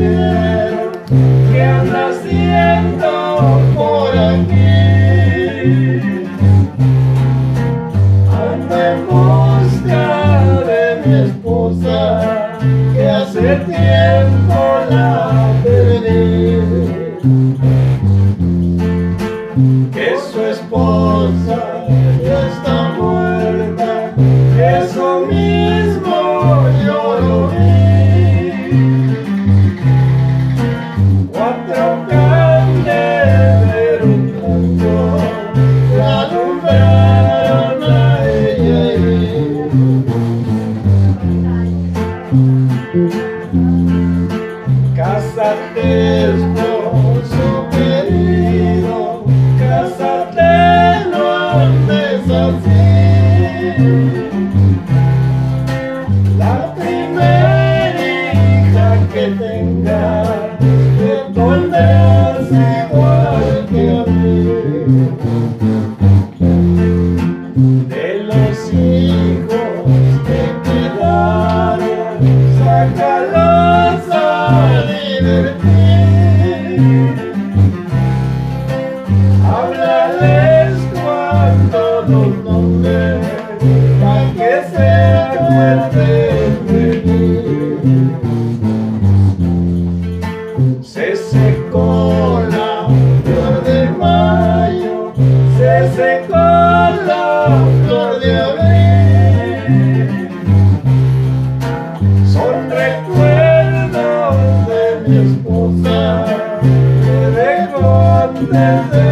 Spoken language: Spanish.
Que andas naciendo por aquí. Anna hostia de mi esposa que hace tiempo la pedí que su esposa ya está Cásate con su querido, cásate, no andes así. La primera hija que tenga, que torneas igual que a mí. De los hijos que quedaron, sácalos. Háblales cuando los nombres, para que se acuerden de mí. Se secó la flor de mayo, se secó la flor de abril. never